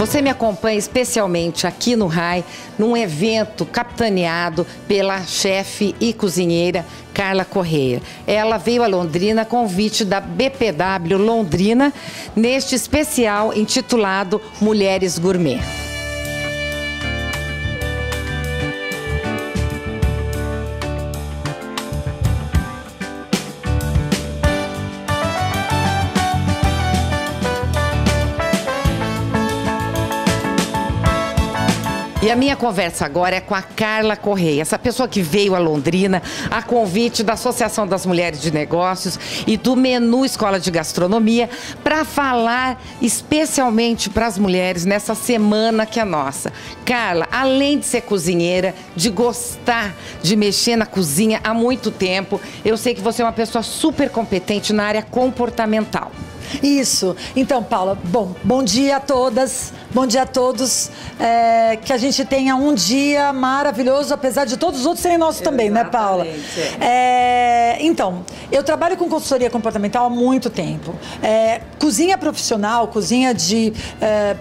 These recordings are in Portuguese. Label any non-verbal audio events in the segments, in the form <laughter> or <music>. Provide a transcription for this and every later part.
Você me acompanha especialmente aqui no RAI, num evento capitaneado pela chefe e cozinheira Carla Correia. Ela veio a Londrina a convite da BPW Londrina, neste especial intitulado Mulheres Gourmet. E a minha conversa agora é com a Carla Correia, essa pessoa que veio a Londrina a convite da Associação das Mulheres de Negócios e do Menu Escola de Gastronomia para falar especialmente para as mulheres nessa semana que é nossa. Carla, além de ser cozinheira, de gostar de mexer na cozinha há muito tempo, eu sei que você é uma pessoa super competente na área comportamental. Isso. Então, Paula, bom, bom dia a todas, bom dia a todos. É, que a gente tenha um dia maravilhoso, apesar de todos os outros serem nossos também, né, Paula? É, então, eu trabalho com consultoria comportamental há muito tempo. É, cozinha profissional, cozinha de, é,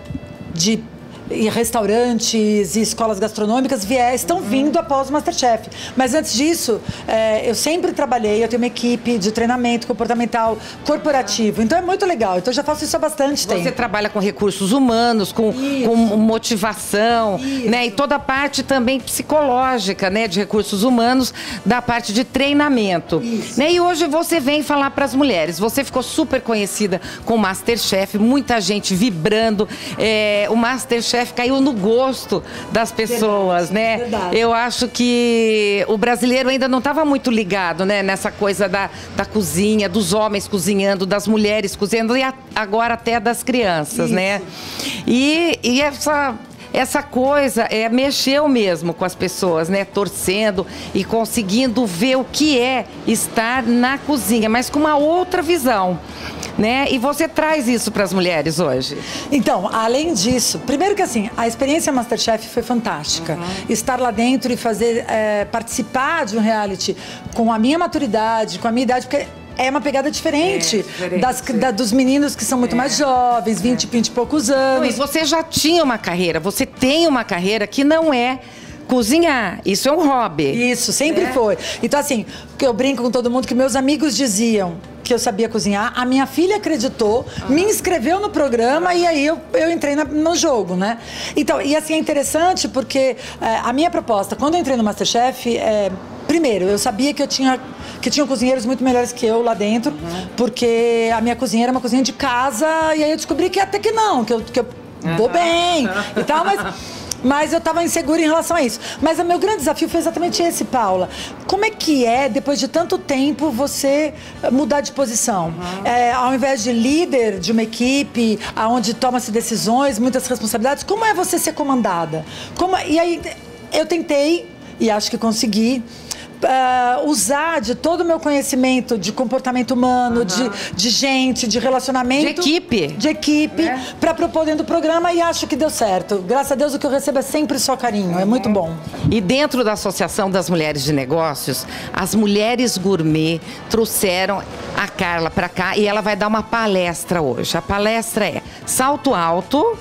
de e restaurantes e escolas gastronômicas vier, estão uhum. vindo após o Masterchef. Mas antes disso, é, eu sempre trabalhei, eu tenho uma equipe de treinamento comportamental corporativo. Então é muito legal. Então eu já faço isso há bastante tempo. Você trabalha com recursos humanos, com, com motivação, isso. né? E toda a parte também psicológica, né? De recursos humanos, da parte de treinamento. Isso. Né? E hoje você vem falar para as mulheres. Você ficou super conhecida com o Masterchef, muita gente vibrando. É, o Masterchef Masterchef caiu no gosto das pessoas, verdade, né? Verdade. Eu acho que o brasileiro ainda não estava muito ligado, né? Nessa coisa da, da cozinha, dos homens cozinhando, das mulheres cozinhando e a, agora até das crianças, né? Isso. né? E, e essa essa coisa é mexeu mesmo com as pessoas, né? Torcendo e conseguindo ver o que é estar na cozinha, mas com uma outra visão né? E você traz isso para as mulheres hoje? Então, além disso, primeiro que assim, a experiência Masterchef foi fantástica. Uhum. Estar lá dentro e fazer, é, participar de um reality com a minha maturidade, com a minha idade, porque é uma pegada diferente, é, diferente. Das, da, dos meninos que são muito é. mais jovens, 20, 20 e poucos anos. Não, e você já tinha uma carreira, você tem uma carreira que não é cozinhar. Isso é um hobby. Isso, sempre é. foi. Então, assim, eu brinco com todo mundo que meus amigos diziam que eu sabia cozinhar. A minha filha acreditou, ah. me inscreveu no programa e aí eu, eu entrei na, no jogo, né? Então, e assim é interessante porque é, a minha proposta, quando eu entrei no Masterchef, é, primeiro, eu sabia que eu tinha que tinham cozinheiros muito melhores que eu lá dentro, uhum. porque a minha cozinha era uma cozinha de casa e aí eu descobri que até que não, que eu, que eu uhum. vou bem <laughs> e tal, mas mas eu estava insegura em relação a isso. Mas o meu grande desafio foi exatamente esse, Paula. Como é que é, depois de tanto tempo, você mudar de posição? Uhum. É, ao invés de líder de uma equipe, onde toma-se decisões, muitas responsabilidades, como é você ser comandada? Como, e aí eu tentei, e acho que consegui, uh, usar de todo o meu conhecimento de comportamento humano, uhum. de, de gente, de relacionamento. De equipe. De equipe, é. para propor dentro do programa e acho que deu certo. Graças a Deus o que eu recebo é sempre só carinho, uhum. é muito bom. E dentro da Associação das Mulheres de Negócios, as mulheres gourmet trouxeram a Carla para cá e ela vai dar uma palestra hoje. A palestra é Salto Alto,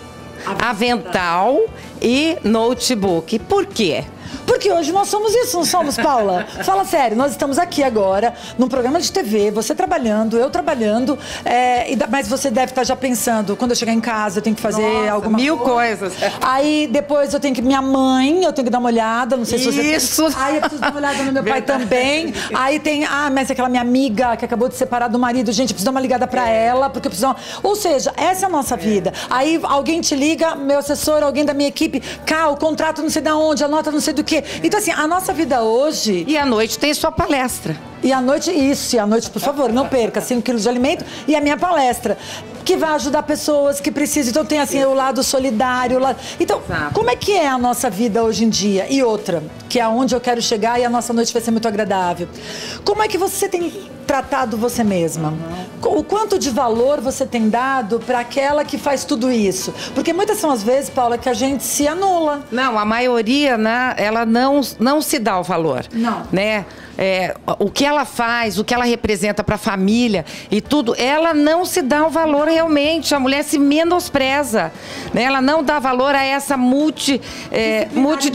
Avental e Notebook. Por quê? Porque hoje nós somos isso, não somos, Paula? Fala sério, nós estamos aqui agora, num programa de TV, você trabalhando, eu trabalhando, é, mas você deve estar já pensando, quando eu chegar em casa, eu tenho que fazer Nossa, alguma mil coisas. Aí depois eu tenho que. Minha mãe, eu tenho que dar uma olhada, não sei se você. Isso! Aí eu preciso dar uma olhada no meu pai também. Aí tem. Ah, mas aquela minha amiga que acabou de separar do marido, gente, eu preciso dar uma ligada pra é. ela, porque eu preciso. Ou seja, essa é a nossa é. vida. Aí alguém te liga, meu assessor, alguém da minha equipe, cá, o contrato não sei de onde, a nota não sei do que. Então, assim, a nossa vida hoje. E à noite tem sua palestra. E à noite, isso, e à noite, por favor, não perca 5 quilos de alimento e a minha palestra, que vai ajudar pessoas que precisam. Então tem assim o lado solidário. O lado... Então, Exato. como é que é a nossa vida hoje em dia? E outra, que é aonde eu quero chegar e a nossa noite vai ser muito agradável. Como é que você tem tratado você mesma? O quanto de valor você tem dado para aquela que faz tudo isso? Porque muitas são as vezes, Paula, que a gente se anula. Não, a maioria, né, ela não, não se dá o valor. Não. Né? É, o que ela faz, o que ela representa para a família e tudo, ela não se dá o valor realmente. A mulher se menospreza. Né? Ela não dá valor a essa multi. É, multi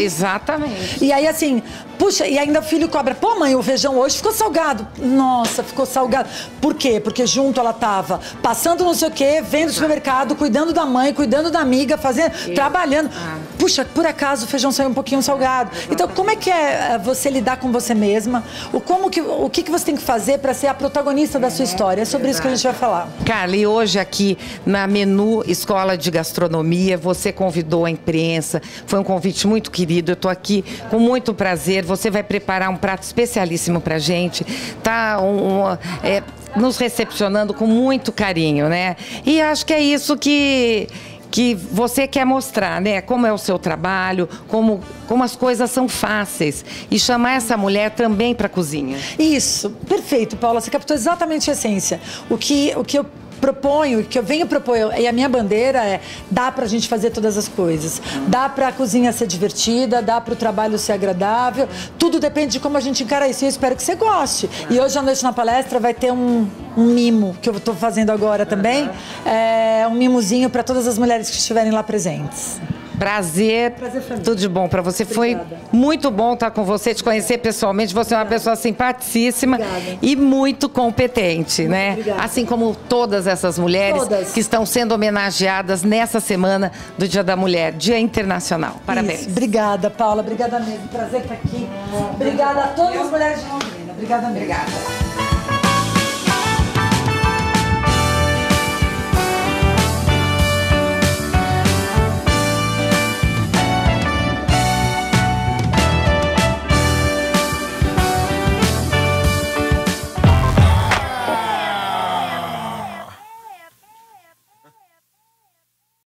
Exatamente. E aí, assim, puxa, e ainda o filho cobra, pô, mãe, o feijão hoje ficou salgado. Nossa, ficou salgado. Por quê? Porque junto ela tava passando não sei o quê, vendo o supermercado, cuidando da mãe, cuidando da amiga, fazendo, trabalhando. Ah. Puxa, por acaso o feijão saiu um pouquinho salgado. Então, como é que é, é você lidar com você mesma, o, como que, o que, que você tem que fazer para ser a protagonista da sua história. É sobre isso que a gente vai falar. Carla, e hoje aqui na Menu Escola de Gastronomia, você convidou a imprensa, foi um convite muito querido, eu estou aqui com muito prazer, você vai preparar um prato especialíssimo para gente, tá um, um, é, nos recepcionando com muito carinho, né? E acho que é isso que que você quer mostrar, né? Como é o seu trabalho, como, como as coisas são fáceis. E chamar essa mulher também para a cozinha. Isso, perfeito, Paula. Você captou exatamente a essência. O que, o que eu proponho, que eu venho propor, e a minha bandeira é: dá pra gente fazer todas as coisas. Dá pra cozinha ser divertida, dá pro trabalho ser agradável. Tudo depende de como a gente encara isso. E eu espero que você goste. E hoje à noite na palestra vai ter um, um mimo que eu tô fazendo agora também. É, um mimozinho para todas as mulheres que estiverem lá presentes. Prazer. Prazer Tudo de bom para você. Obrigada. Foi muito bom estar com você, te conhecer pessoalmente. Você é uma pessoa simpaticíssima obrigada. e muito competente, muito né? Obrigada. Assim como todas essas mulheres todas. que estão sendo homenageadas nessa semana do Dia da Mulher, Dia Internacional. Parabéns. Isso. Obrigada, Paula. Obrigada mesmo. Prazer estar aqui. Obrigada a todas as mulheres de Londrina. Obrigada mesmo. Obrigada.